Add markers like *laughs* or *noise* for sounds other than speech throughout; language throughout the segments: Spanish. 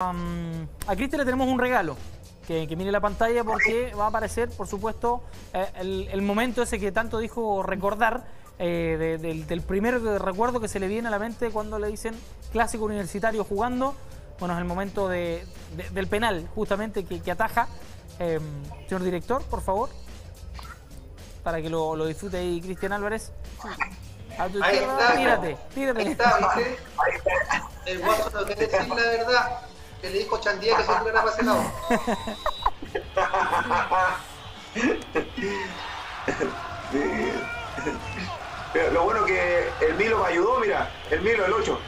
a Cristian le tenemos un regalo. Que, mire la pantalla porque va a aparecer, por supuesto, eh, el, momento ese que tanto dijo recordar, eh, del, primer recuerdo que se le viene a la mente cuando le dicen clásico universitario jugando. Bueno, es el momento del penal, justamente, que, ataja. Em, señor director, por favor, para que lo, disfrute ahí Cristian Álvarez. A tu ahí está, tírate, tírate. Ahí está, *laughs* El guaso no quiere decir la verdad que le dijo Chandía que siempre era para ese lado. Pero lo bueno que el Milo me ayudó, mira, el Milo, el 8.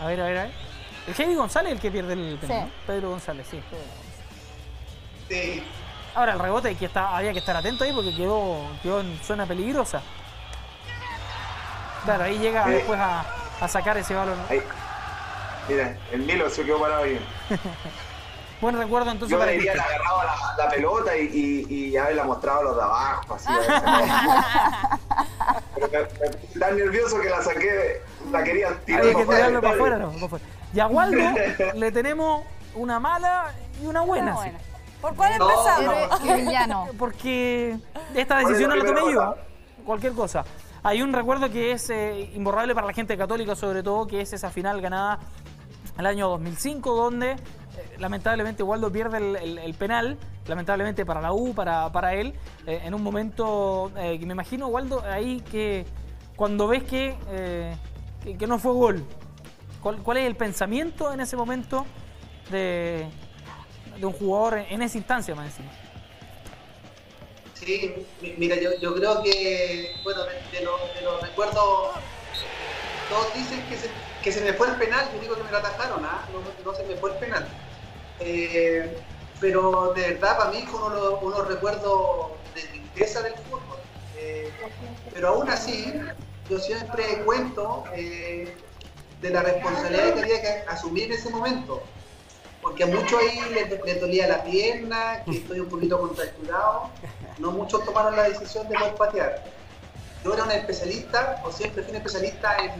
A ver, a ver, a ver. El Heidi González el que pierde el penal. Pedro González, sí. Sí. Ahora el rebote que está, había que estar atento ahí porque quedó, quedó en zona peligrosa. Claro, ahí llega después a, a, sacar ese balón. Ahí. Mira, el Milo se quedó parado bien. *laughs* Buen recuerdo entonces Yo para debería haber agarrado la, pelota y, y, haberla mostrado a los de abajo, así. *laughs* Pero tan nervioso que la saqué, la quería tirar Había que tirarlo para afuera, no, para afuera. Y a Waldo *laughs* le tenemos una mala y una buena. ¿Por cuál empezamos? No, Porque esta decisión no la tomé yo. Cualquier cosa. Hay un recuerdo que es eh, imborrable para la gente católica, sobre todo, que es esa final ganada el año 2005, donde eh, lamentablemente Waldo pierde el, penal, lamentablemente para la U, para, para él, eh, en un momento eh, que me imagino, Waldo, ahí que cuando ves que, que, no fue gol, ¿cuál, es el pensamiento en ese momento de, de un jugador en, esa instancia, más encima? Sí, mira, yo, yo creo que, bueno, de, de los recuerdos, todos dicen que se que se me fue el penal, yo digo que me lo atajaron, ¿ah? no, se me fue el penal. Eh, pero de verdad, para mí fue uno, unos recuerdos de tristeza del fútbol. Eh, pero aún así, yo siempre cuento eh, de la responsabilidad que había que asumir en ese momento. Porque a muchos ahí les, dolía la pierna, que estoy un poquito contracturado. No muchos tomaron la decisión de no patear. Yo era un especialista, o siempre fui un especialista en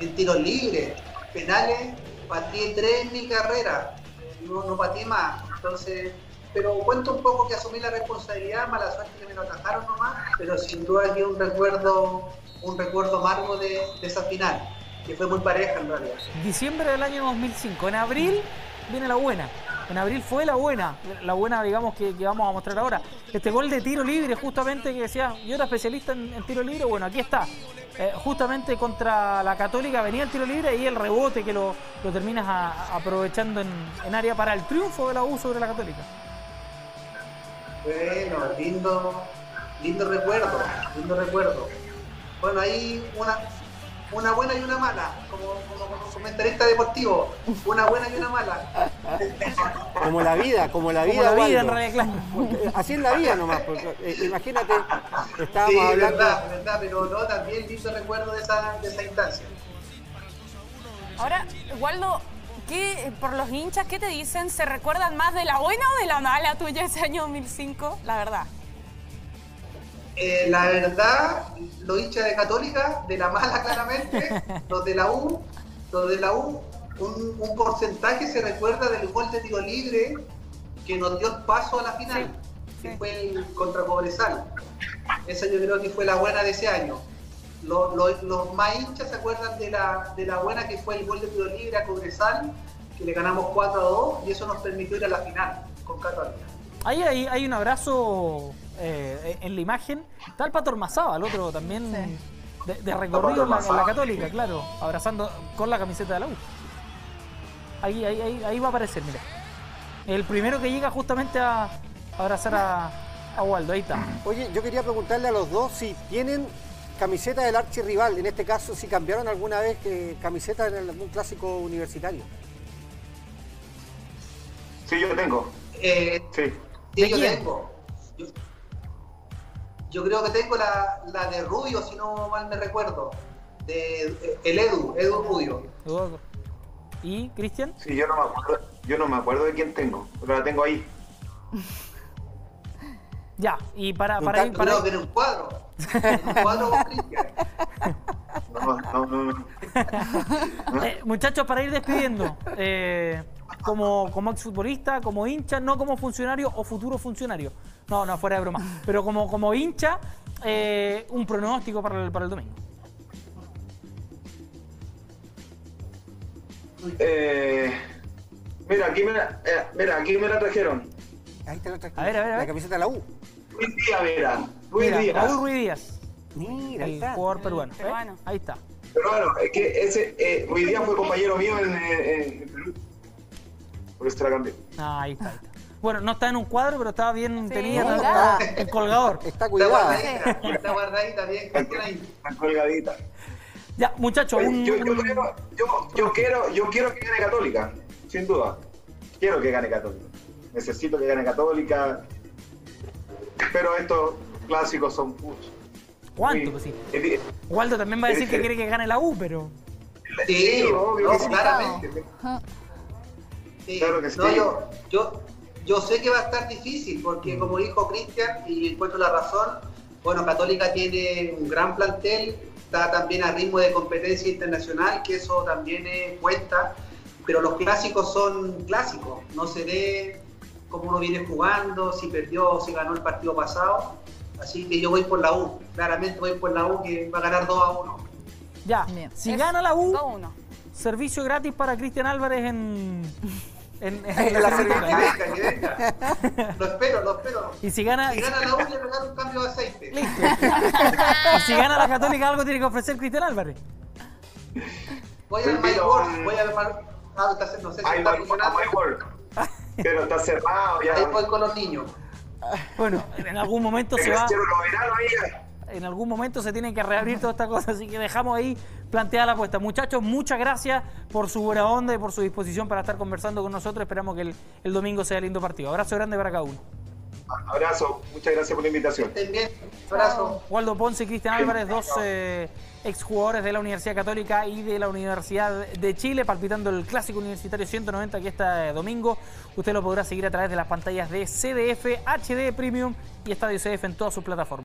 en tiros libres, penales, patí tres en mi carrera, no, no patí más. Entonces, pero cuento un poco que asumí la responsabilidad, mala suerte que me lo atajaron nomás, pero sin duda aquí un recuerdo, un recuerdo amargo de, de esa final, que fue muy pareja en realidad. Diciembre del año 2005, en abril viene la buena. En abril fue la buena, la buena, digamos, que, vamos a mostrar ahora. Este gol de tiro libre, justamente, que decía, yo era especialista en, tiro libre, bueno, aquí está. Eh, justamente contra la Católica venía el tiro libre y el rebote que lo, terminas aprovechando en, área para el triunfo de la U sobre la Católica. Bueno, lindo, lindo recuerdo, lindo recuerdo. Bueno, ahí una, una buena y una mala, como, comentarista deportivo, una buena y una mala. Como la vida, como la vida. Como la vida en realidad, Así es la vida nomás, porque eh, imagínate, estábamos sí, hablando. verdad, verdad, pero no, también lindo recuerdo de esa, de esa instancia. Ahora, Waldo, ¿qué, por los hinchas, ¿qué te dicen? ¿Se recuerdan más de la buena o de la mala tuya ese año 2005? La verdad. Eh, la verdad, lo hincha de Católica, de la mala claramente, *laughs* los de la U, los de la U, un, porcentaje se recuerda del gol de tiro libre que nos dio el paso a la final, que fue el contra Cobresal. Esa yo creo que fue la buena de ese año. Los, más hinchas se acuerdan de la, de la buena que fue el gol de tiro libre a Cobresal, que le ganamos 4 a 2 y eso nos permitió ir a la final con Católica. Ahí hay, un abrazo eh, en la imagen. Está el Pato el otro también de, recorrido en la, Católica, claro, abrazando con la camiseta de la U. Ahí, ahí, ahí, va a aparecer, mira. El primero que llega justamente a, abrazar a, Waldo, ahí está. *clears throat* Oye, yo quería preguntarle a los dos si tienen camiseta del archirrival, en este caso, si cambiaron alguna vez que camiseta en algún clásico universitario. Sí, yo tengo. Eh, sí. Sí, yo tengo. Yo, creo que tengo la, la, de Rubio, si no mal me recuerdo. De, el Edu, Edu Rubio. ¿Y Cristian? Sí, yo no me acuerdo, yo no me acuerdo de quién tengo, pero la tengo ahí. *laughs* ya, y para, para, ir, para... Creo que era un cuadro. un cuadro con Cristian. No, no, no. *laughs* Eh, muchachos, para ir despidiendo, eh, como, como exfutbolista, como hincha, no como funcionario o futuro funcionario. No, no, fuera de broma. Pero como, como hincha, eh, un pronóstico para el, para el domingo. Eh, mira, aquí me la, eh, mira, aquí me la trajeron. Ahí te lo traje. A ver, a ver, a La ver. camiseta de la U. Luis Díaz, mira. Luis Mira, Díaz. Raúl Ruiz Díaz, Mira, el está. jugador peruano. ¿eh? peruano. Ahí está. Pero bueno, es que ese, eh, Luis Díaz fue compañero mío en, en- en Perú. Por eso te la cambié. Ah, ahí está, ahí está. Bueno, no está en un cuadro, pero estaba bien, tenía no, la- está- el colgador. Está Está cuidada. guardadita, está guardadita bien. Está colgadita. Ya, muchachos, un, yo, yo, creo- yo- yo quiero, yo quiero que gane Católica, sin duda. Quiero que gane Católica. Necesito que gane Católica. Pero estos clásicos son putos. ¿Cuánto? Sí. Pues sí. Es Waldo también va a decir que Sí. quiere que gane la U, pero. Sí, obvio no, que sí. Sí. Claro que No, sí. yo, yo, yo sé que va a estar difícil, porque como dijo Cristian, y encuentro la razón, bueno, Católica tiene un gran plantel, está también a ritmo de competencia internacional, que eso también eh, cuesta, pero los clásicos son clásicos, no se ve cómo uno viene jugando, si perdió o si ganó el partido pasado, así que yo voy por la U, claramente voy por la U que va a ganar 2 a 1. Ya, Bien. si Es gana la U, 2-1. servicio gratis para Cristian Álvarez en. En, en *laughs* En la la Serena. Que venga, que venga. Lo espero, lo espero. Y si gana. Si gana la U, le regalo un cambio de aceite. Listo. y si gana la Católica, algo tiene que ofrecer Cristian Álvarez. Voy al My Pero, World, voy al Mar- ah, está- no sé si está funcionando. my work. Pero está cerrado ya. Ahí voy con los niños. Bueno, en algún momento se va. lo verán ahí. En algún momento se tiene que reabrir toda esta cosa, así que dejamos ahí planteada la apuesta. Muchachos, muchas gracias por su buena onda y por su disposición para estar conversando con nosotros. Esperamos que el, el domingo sea lindo partido. Abrazo grande para cada uno. Abrazo, muchas gracias por la invitación. Estén bien. Abrazo. Waldo Ponce y Cristian Álvarez, dos eh, exjugadores de la Universidad Católica y de la Universidad de Chile, palpitando el clásico universitario 190 que este domingo. Usted lo podrá seguir a través de las pantallas de CDF, HD Premium y Estadio CDF en todas sus plataformas.